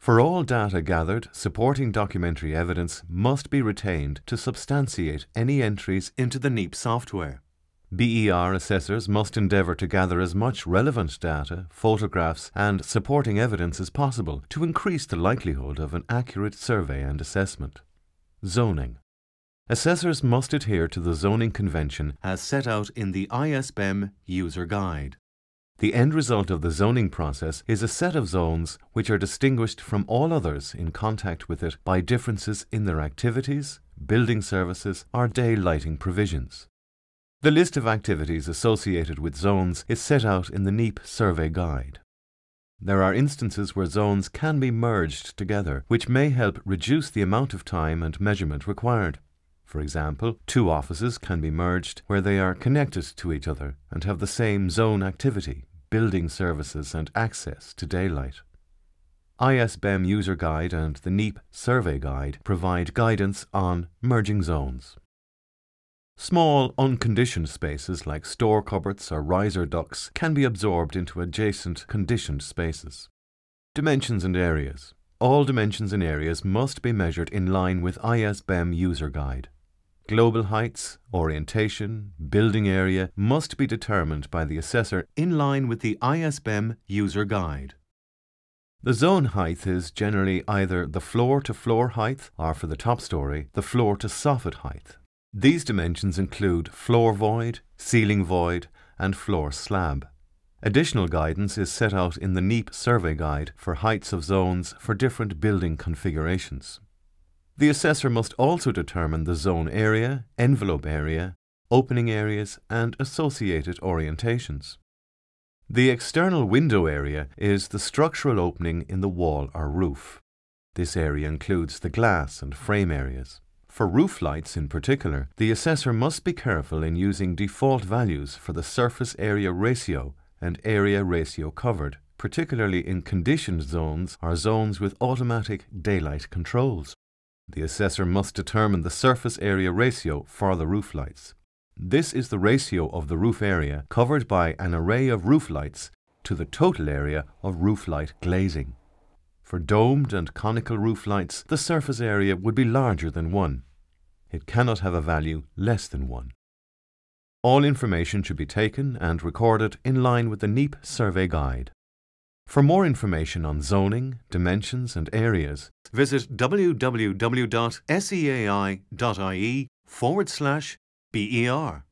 For all data gathered, supporting documentary evidence must be retained to substantiate any entries into the NEAP software. BER assessors must endeavour to gather as much relevant data, photographs, and supporting evidence as possible to increase the likelihood of an accurate survey and assessment. Zoning. Assessors must adhere to the zoning convention as set out in the ISBEM User Guide. The end result of the zoning process is a set of zones which are distinguished from all others in contact with it by differences in their activities, building services, or day lighting provisions. The list of activities associated with zones is set out in the NEAP Survey Guide. There are instances where zones can be merged together, which may help reduce the amount of time and measurement required. For example, two offices can be merged where they are connected to each other and have the same zone activity, building services and access to daylight. ISBEM User Guide and the NEAP Survey Guide provide guidance on merging zones. Small, unconditioned spaces like store cupboards or riser ducts can be absorbed into adjacent conditioned spaces. Dimensions and areas. All dimensions and areas must be measured in line with ISBEM User Guide. Global heights, orientation, building area must be determined by the assessor in line with the ISBEM User Guide. The zone height is generally either the floor to floor height or for the top story, the floor to soffit height. These dimensions include floor void, ceiling void, and floor slab. Additional guidance is set out in the NEAP Survey Guide for heights of zones for different building configurations. The assessor must also determine the zone area, envelope area, opening areas, and associated orientations. The external window area is the structural opening in the wall or roof. This area includes the glass and frame areas. For roof lights in particular, the assessor must be careful in using default values for the surface area ratio and area ratio covered, particularly in conditioned zones or zones with automatic daylight controls. The assessor must determine the surface area ratio for the roof lights. This is the ratio of the roof area covered by an array of roof lights to the total area of roof light glazing. For domed and conical roof lights, the surface area would be larger than 1. It cannot have a value less than 1. All information should be taken and recorded in line with the NEAP Survey Guide. For more information on zoning, dimensions and areas, visit www.seai.ie forward slash BER.